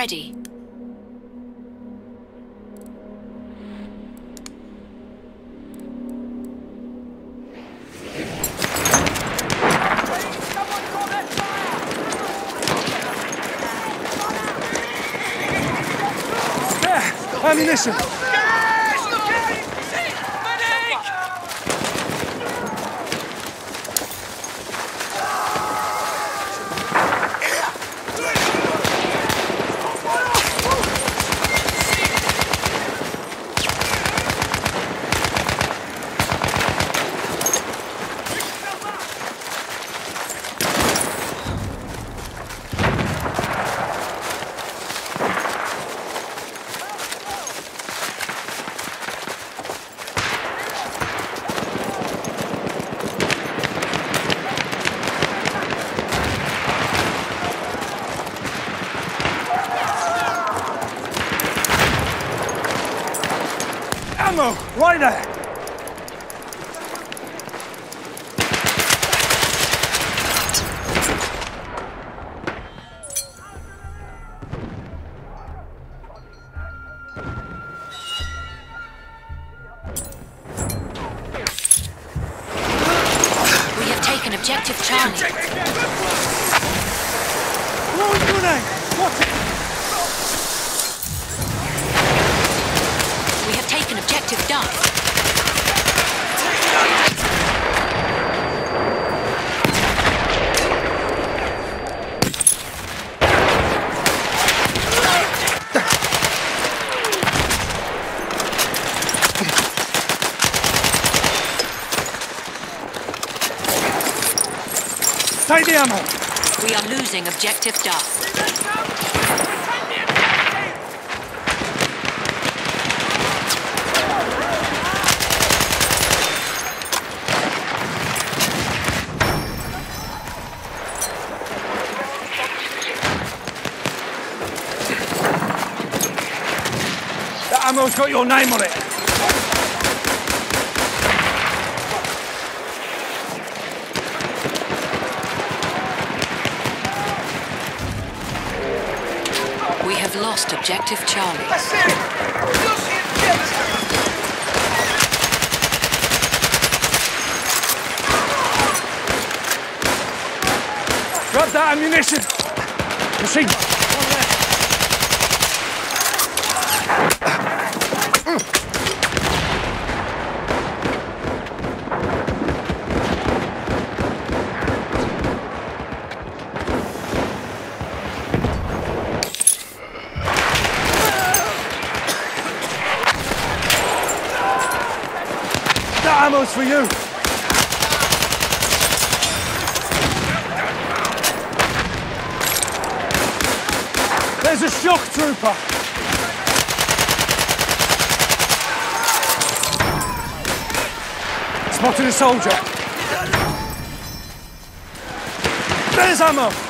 ready. Ammunition! Take the ammo! We are losing objective Duff. That ammo's got your name on it! We have lost objective Charlie. Grab that ammunition! Machine Ammo's for you! There's a shock trooper! Spotted a soldier! There's ammo!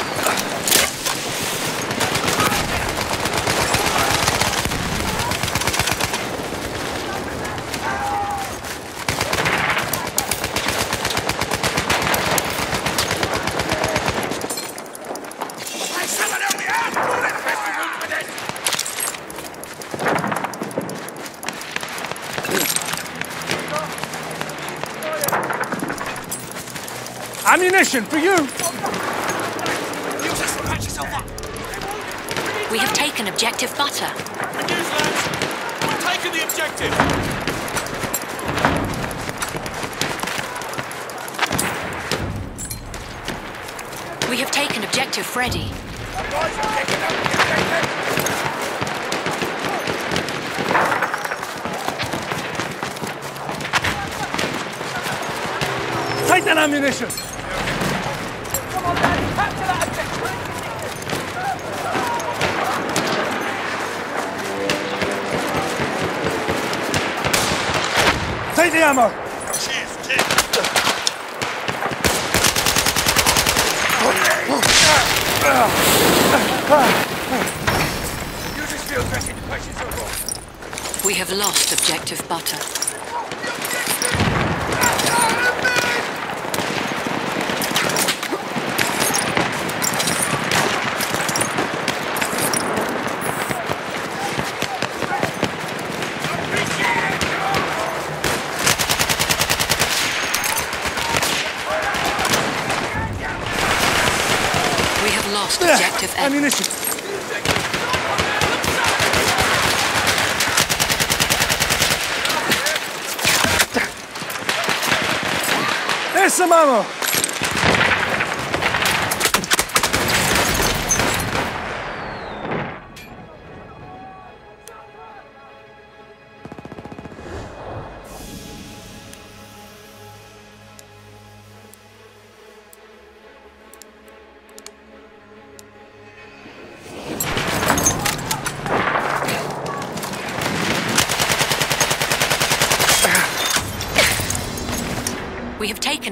Ammunition for you! We have taken objective Butter. Taking the objective! We have taken objective Freddy. Take that ammunition! Take the ammo. Cheers, kid. Use this field dressing to patch yourself We have lost objective butter. Ammunition. There's some ammo.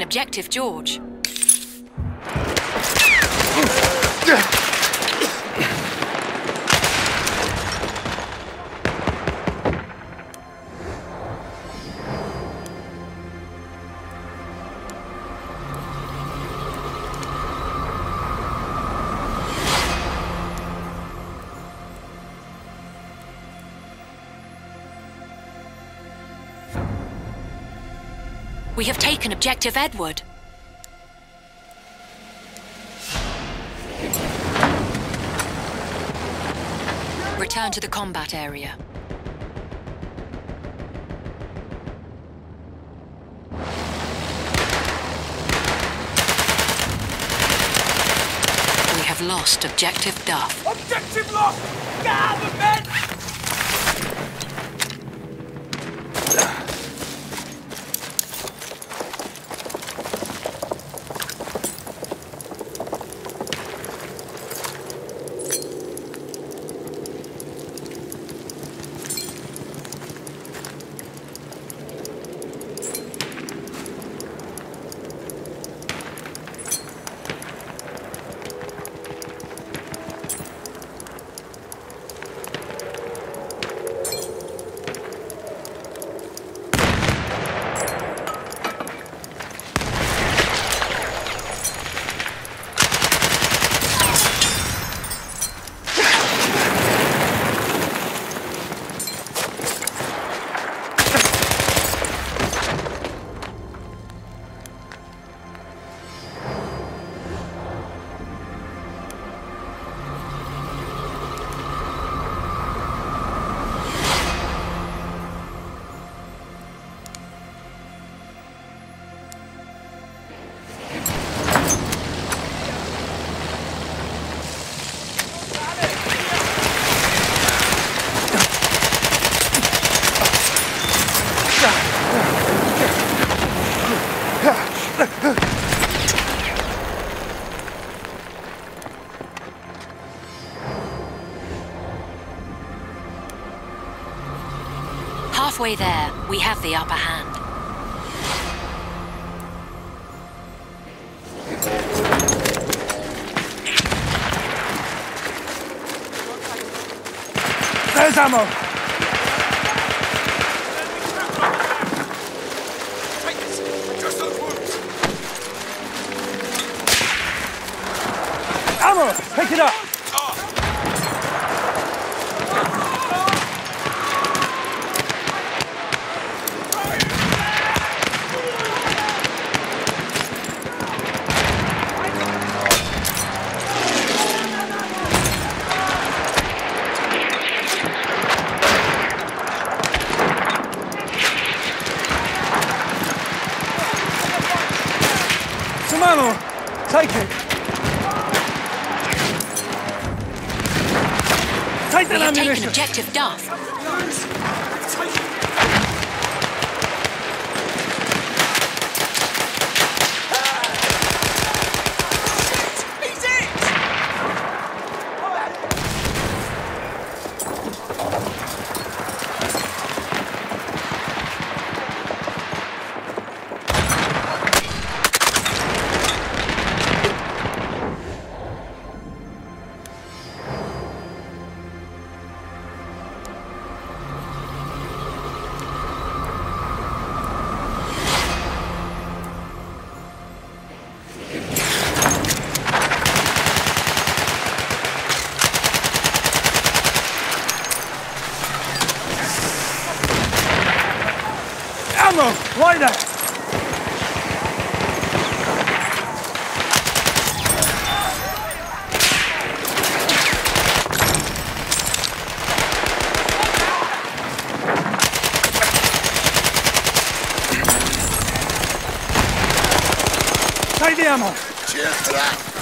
Objective George. We have taken objective Edward. Return to the combat area. We have lost objective Duff. Objective lost! Gather men! Halfway there, we have the upper hand. There's ammo. Objective Duff. Take the ammo. Cheers to that. A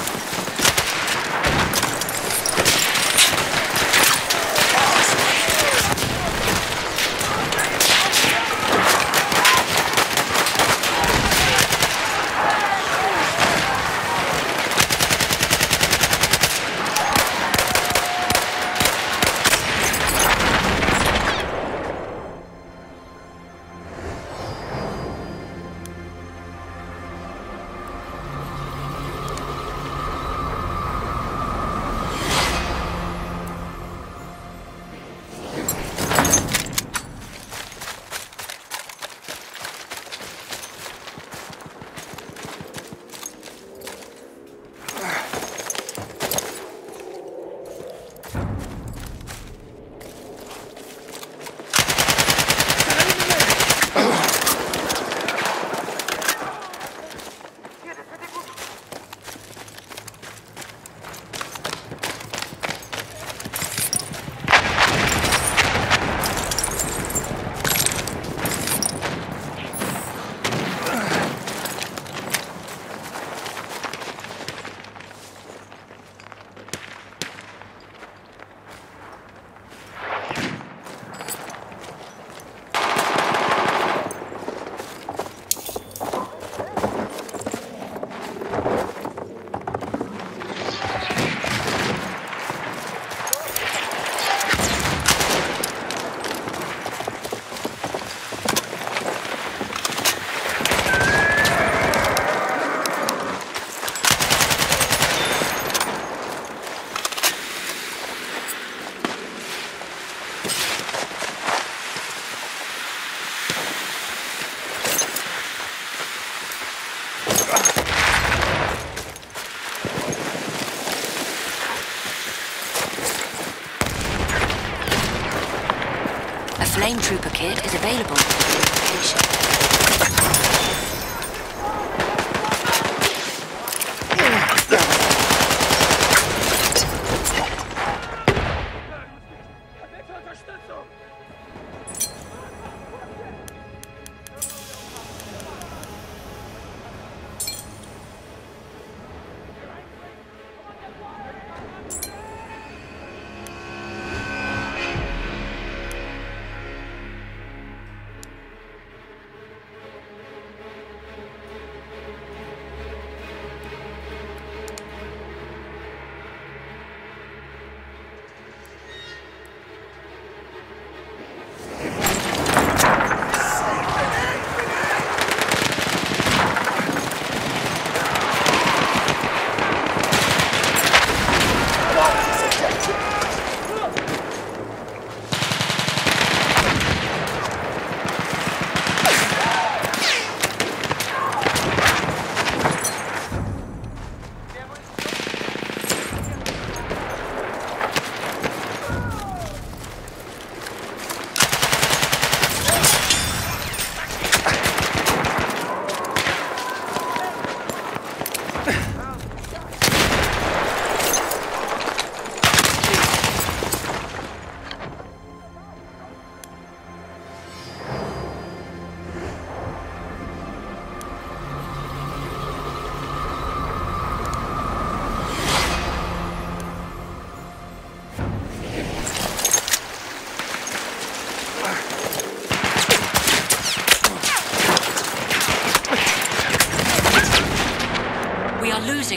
flame trooper kit is available. for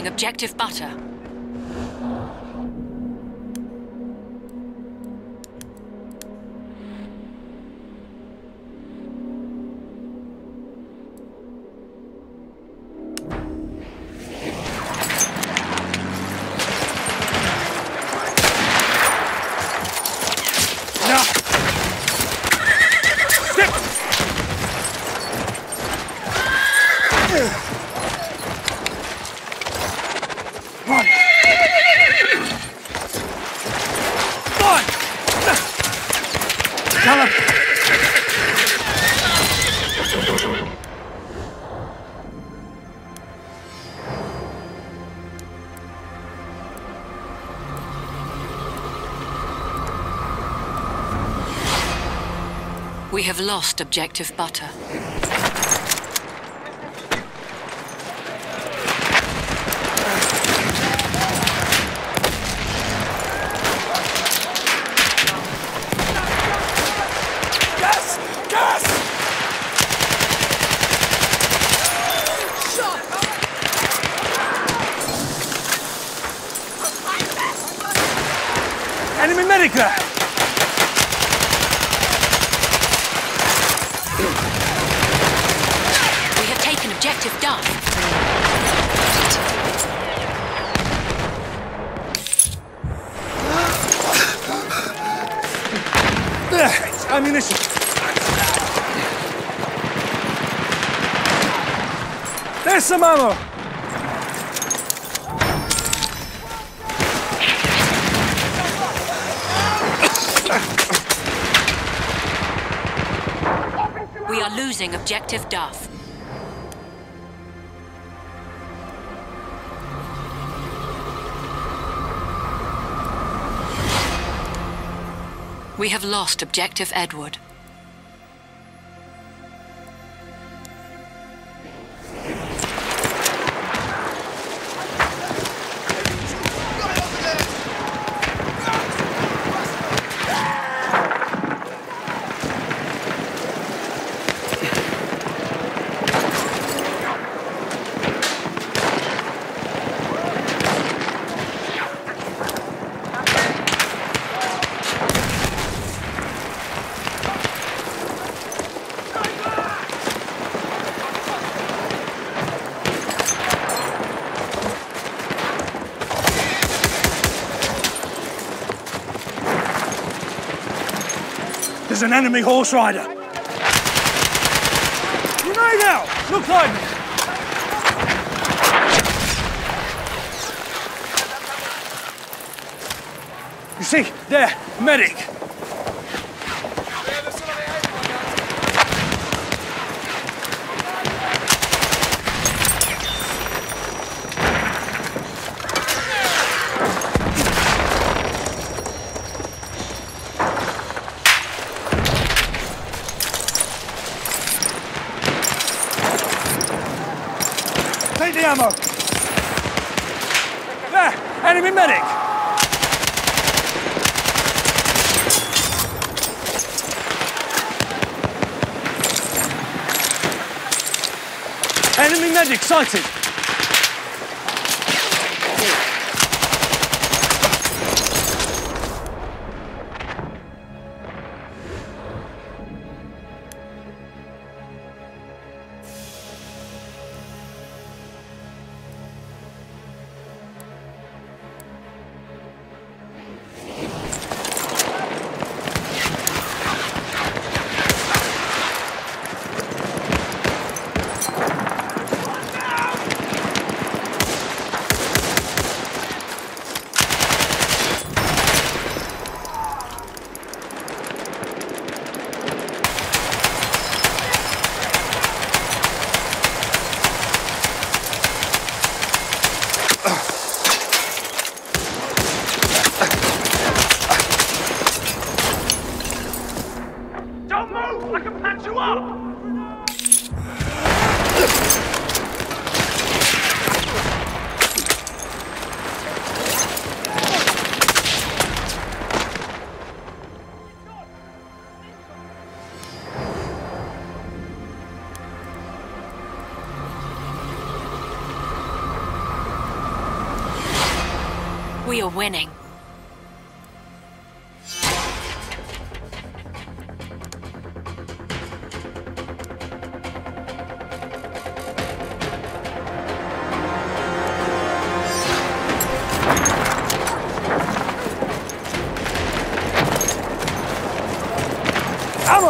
Objective butter. lost objective butter. Enemy medic! there. We have taken objective. There! Ammunition! There's some ammo! We are losing objective Duff. We have lost objective Edward. There's an enemy horse rider! Grenade out! Look like me! You see, there, medic! Take the ammo! There! Enemy medic! Enemy medic sighted! I can patch you up!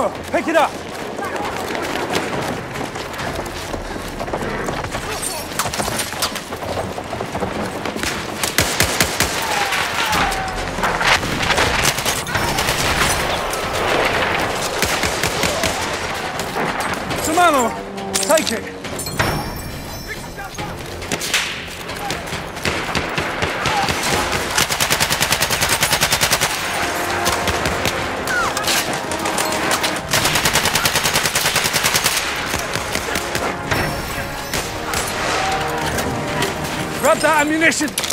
Ammo! Pick it Grab that ammunition!